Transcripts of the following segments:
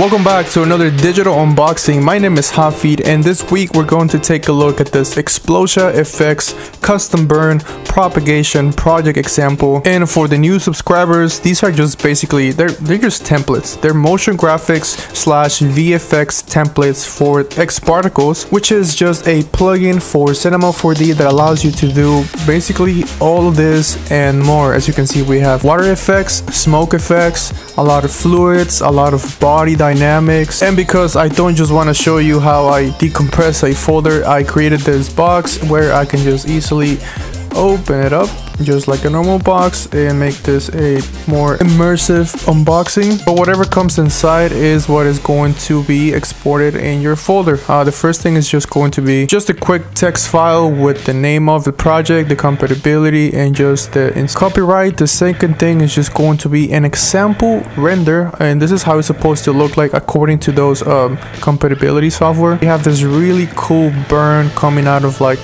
Welcome back to another digital unboxing. My name is Hafid and this week we're going to take a look at this Explosia FX custom burn propagation project example. And for the new subscribers, these are just basically, they're, they're just templates. They're motion graphics slash VFX templates for Xparticles, which is just a plugin for Cinema 4D that allows you to do basically all of this and more. As you can see, we have water effects, smoke effects, a lot of fluids, a lot of body dynamics dynamics. And because I don't just want to show you how I decompress a folder I created this box where I can just easily open it up just like a normal box and make this a more immersive unboxing. But whatever comes inside is what is going to be exported in your folder. Uh, the first thing is just going to be just a quick text file with the name of the project the compatibility and just the copyright. The second thing is just going to be an example render and this is how it's supposed to look like according to those um, compatibility software. We have this really cool burn coming out of like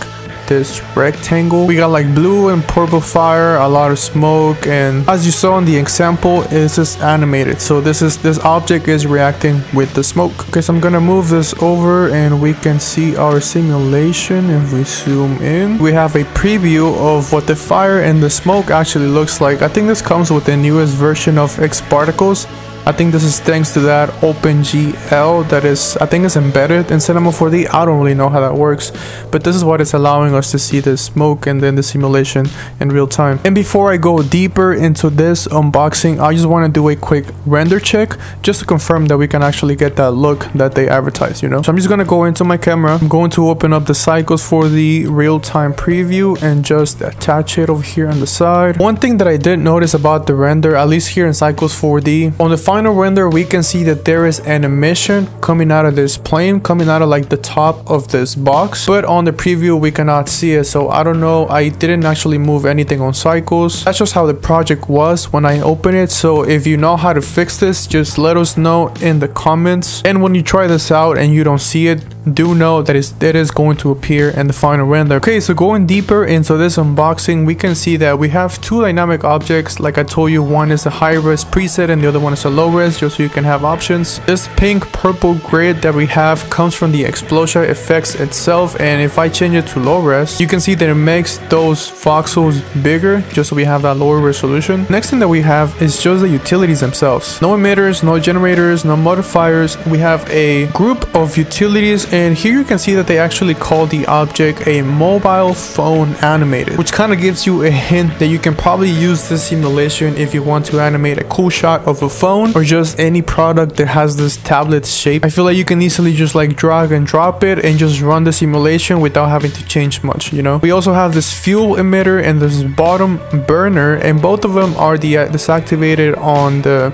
this rectangle. We got like blue and purple fire, a lot of smoke, and as you saw in the example, it's just animated. So this is this object is reacting with the smoke. Okay, so I'm gonna move this over and we can see our simulation if we zoom in. We have a preview of what the fire and the smoke actually looks like. I think this comes with the newest version of Xparticles. I think this is thanks to that OpenGL that is, I think is embedded in Cinema 4D. I don't really know how that works, but this is what is allowing us to see the smoke and then the simulation in real time. And before I go deeper into this unboxing, I just want to do a quick render check just to confirm that we can actually get that look that they advertise, you know? So I'm just going to go into my camera. I'm going to open up the cycles for the real-time preview and just attach it over here on the side. One thing that I did notice about the render, at least here in Cycles 4D, on the final render, we can see that there is an emission coming out of this plane, coming out of like the top of this box. But on the preview, we cannot see it. So I don't know. I didn't actually move anything on cycles. That's just how the project was when I opened it. So if you know how to fix this, just let us know in the comments. And when you try this out and you don't see it, do know that it is going to appear in the final render. Okay, so going deeper into this unboxing, we can see that we have two dynamic objects. Like I told you, one is a high res preset and the other one is a low just so you can have options. This pink purple grid that we have comes from the Explosia FX itself. And if I change it to low res, you can see that it makes those voxels bigger, just so we have that lower resolution. Next thing that we have is just the utilities themselves. No emitters, no generators, no modifiers. We have a group of utilities and here you can see that they actually call the object a mobile phone animated which kind of gives you a hint that you can probably use this simulation if you want to animate a cool shot of a phone or just any product that has this tablet shape I feel like you can easily just like drag and drop it and just run the simulation without having to change much you know? We also have this fuel emitter and this bottom burner and both of them are the uh, disactivated on the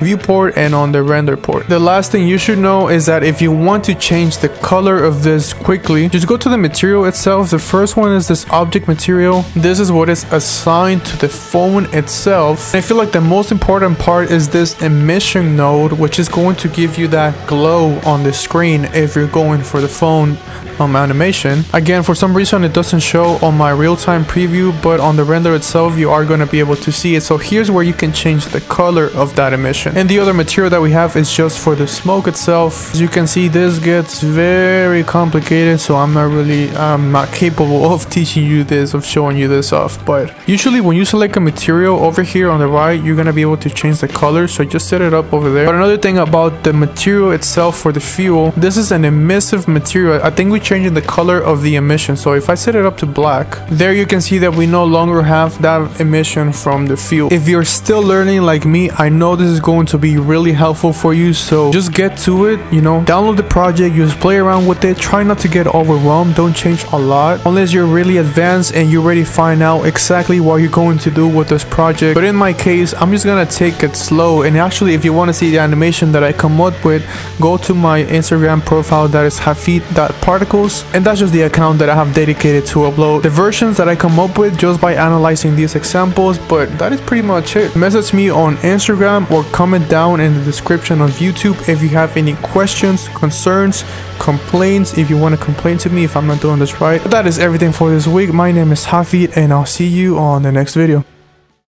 viewport and on the render port. The last thing you should know is that if you want to change the color of this quickly, just go to the material itself. The first one is this object material. This is what is assigned to the phone itself. And I feel like the most important part is this emission node, which is going to give you that glow on the screen if you're going for the phone um, animation. Again, for some reason it doesn't show on my real-time preview, but on the render itself, you are going to be able to see it. So here's where you can change the color of that emission. And the other material that we have is just for the smoke itself. As you can see, this gets very complicated, so I'm not really, I'm not capable of teaching you this, of showing you this off. But usually when you select a material over here on the right, you're going to be able to change the color. So just set it up over there. But another thing about the material itself for the fuel, this is an emissive material. I think we changing the color of the emission. So if I set it up to black, there you can see that we no longer have that emission from the fuel. If you're still learning like me, I know this is going to be really helpful for you. So just get to it, you know, download the project, just play around with it. Try not to get overwhelmed. Don't change a lot unless you're really advanced and you already find out exactly what you're going to do with this project. But in my case, I'm just gonna take it slow. And actually, if you want to see the animation that I come up with, go to my Instagram profile that is hafid.particle and that's just the account that I have dedicated to upload the versions that I come up with just by analyzing these examples but that is pretty much it. Message me on Instagram or comment down in the description of YouTube if you have any questions, concerns, complaints if you want to complain to me if I'm not doing this right. But that is everything for this week. My name is Hafid and I'll see you on the next video.